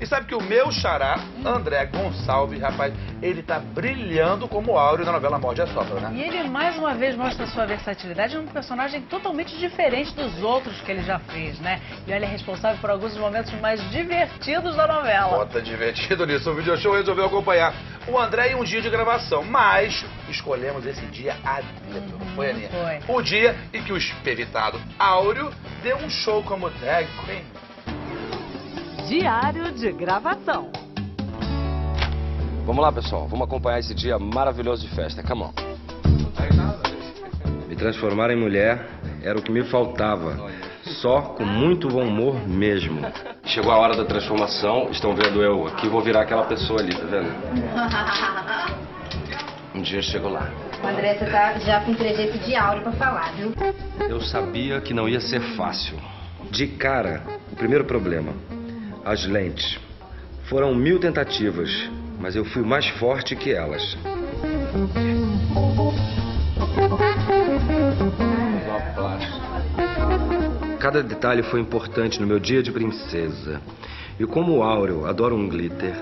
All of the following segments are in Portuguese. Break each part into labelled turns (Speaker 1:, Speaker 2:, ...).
Speaker 1: E sabe que o meu xará, André Gonçalves, rapaz, ele tá brilhando como áureo na novela Morde a Sopra, né?
Speaker 2: E ele mais uma vez mostra sua versatilidade num personagem totalmente diferente dos outros que ele já fez, né? E ele é responsável por alguns dos momentos mais divertidos da novela.
Speaker 1: Bota divertido nisso. O video show resolveu acompanhar o André em um dia de gravação, mas escolhemos esse dia a dedo, não foi, Aninha?
Speaker 2: Foi.
Speaker 1: O dia em que o espevitado Áureo deu um show como drag queen.
Speaker 3: Diário de gravação.
Speaker 4: Vamos lá, pessoal. Vamos acompanhar esse dia maravilhoso de festa. Come on. Me transformar em mulher era o que me faltava. Só com muito bom humor mesmo. Chegou a hora da transformação. Estão vendo eu aqui, vou virar aquela pessoa ali, tá vendo? Um dia chego lá.
Speaker 5: O André, você tá já com trejeito de áureo pra falar, viu?
Speaker 4: Eu sabia que não ia ser fácil. De cara, o primeiro problema: as lentes. Foram mil tentativas, mas eu fui mais forte que elas. Cada detalhe foi importante no meu dia de princesa. E como o Áureo adora um glitter,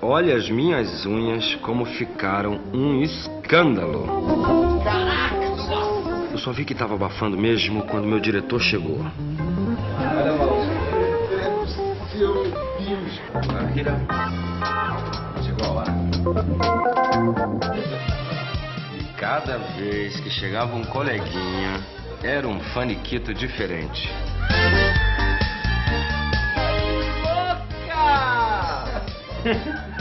Speaker 4: olha as minhas unhas como ficaram um escândalo. Eu só vi que estava abafando mesmo quando meu diretor chegou. Maíra, chegou a hora. E cada vez que chegava um coleguinha, era um faniquito diferente.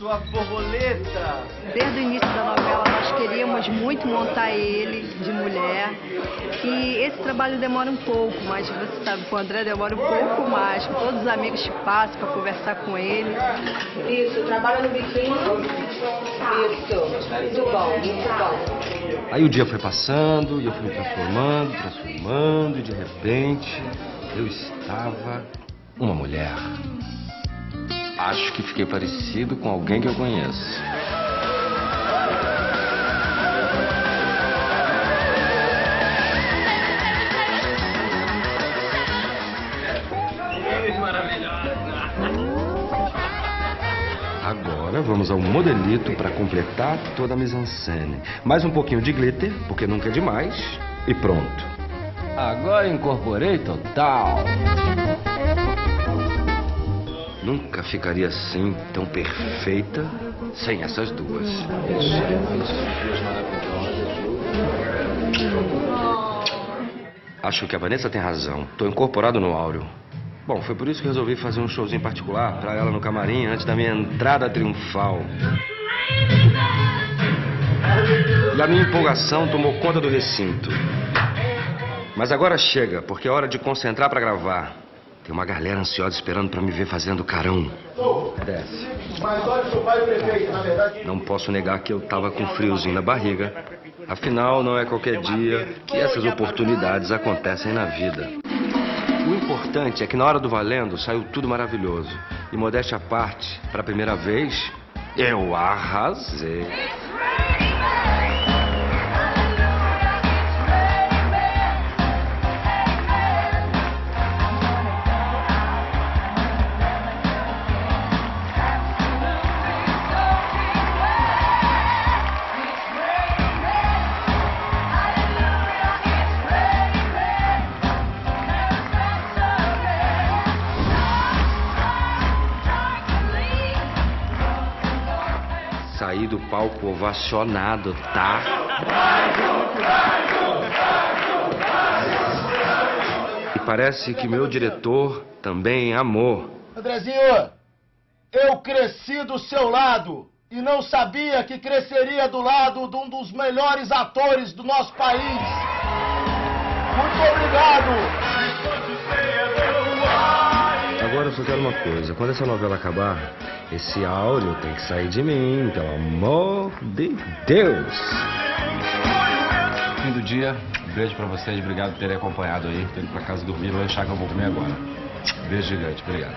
Speaker 6: Sua borboleta!
Speaker 7: Desde o início da novela nós queríamos muito montar ele de mulher. E esse trabalho demora um pouco, mas você sabe, com o André demora um pouco mais. Com todos os amigos que passam para conversar com ele.
Speaker 5: Isso, trabalha no biquíni. Isso, muito bom, muito bom.
Speaker 4: Aí o dia foi passando e eu fui me transformando, transformando, e de repente eu estava uma mulher. Acho que fiquei parecido com alguém que eu conheço. Agora vamos ao modelito para completar toda a mise-en-scène. Mais um pouquinho de glitter, porque nunca é demais. E pronto. Agora incorporei total. Nunca ficaria assim tão perfeita sem essas duas. Acho que a Vanessa tem razão. Tô incorporado no áureo. Bom, foi por isso que resolvi fazer um showzinho particular pra ela no camarim antes da minha entrada triunfal. E a minha empolgação tomou conta do recinto. Mas agora chega, porque é hora de concentrar pra gravar. Tem uma galera ansiosa esperando pra me ver fazendo carão. Desce.
Speaker 6: Mas olha seu pai prefeito, na verdade.
Speaker 4: Não posso negar que eu tava com friozinho na barriga. Afinal, não é qualquer dia que essas oportunidades acontecem na vida. O importante é que na hora do valendo saiu tudo maravilhoso. E modéstia à parte, para a primeira vez, eu arrasei. Saí do palco ovacionado, tá? E parece que meu diretor também amou.
Speaker 6: Andrezinho, eu cresci do seu lado e não sabia que cresceria do lado de um dos melhores atores do nosso país. Muito obrigado!
Speaker 4: Agora eu só quero uma coisa: quando essa novela acabar, esse áudio tem que sair de mim, pelo amor de Deus. Fim do dia, beijo pra vocês, obrigado por terem acompanhado aí. Tô indo pra casa dormir, vou deixar que eu vou comer agora. Beijo gigante, obrigado.